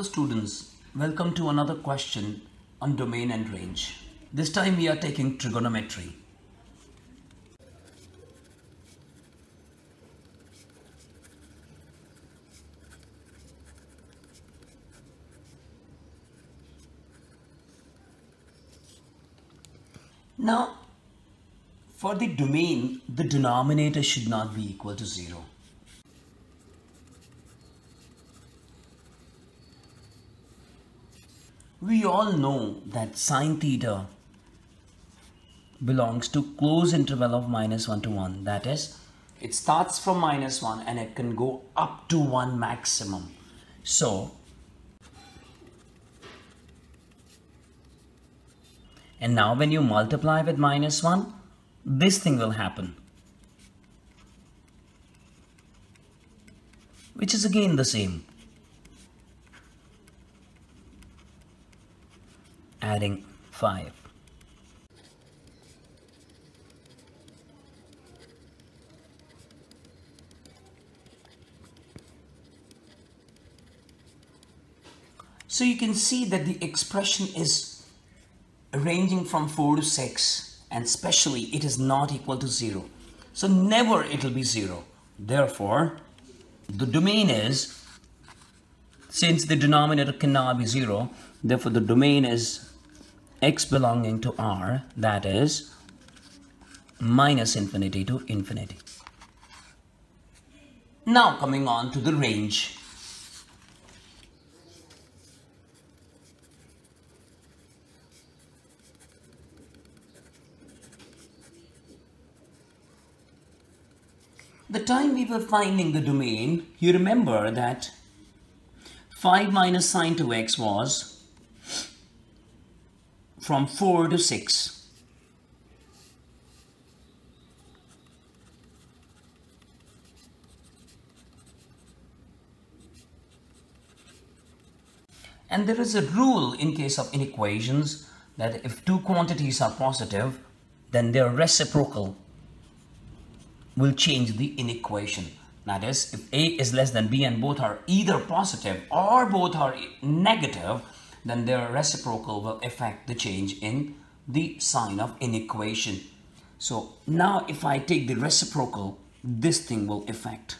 Hello students, welcome to another question on domain and range. This time we are taking trigonometry. Now, for the domain, the denominator should not be equal to 0. We all know that sine theta belongs to close interval of minus 1 to 1. That is, it starts from minus 1 and it can go up to 1 maximum. So, and now when you multiply with minus 1, this thing will happen. Which is again the same. Adding 5. So you can see that the expression is ranging from 4 to 6 and especially it is not equal to 0. So never it will be 0. Therefore, the domain is, since the denominator cannot be 0, therefore the domain is x belonging to R, that is minus infinity to infinity. Now coming on to the range. The time we were finding the domain, you remember that 5 minus sine 2x was from 4 to 6. And there is a rule in case of inequations that if two quantities are positive, then their reciprocal will change the inequation. That is, if A is less than B and both are either positive or both are negative, then their reciprocal will affect the change in the sign of inequation. So now if I take the reciprocal, this thing will affect.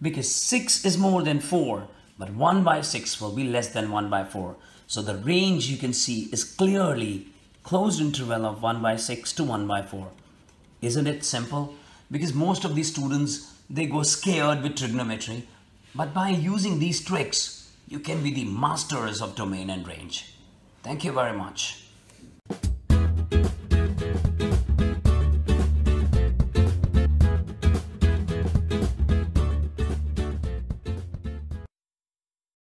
Because 6 is more than 4, but 1 by 6 will be less than 1 by 4. So the range you can see is clearly closed interval of 1 by 6 to 1 by 4. Isn't it simple? Because most of these students, they go scared with trigonometry but by using these tricks, you can be the masters of domain and range. Thank you very much.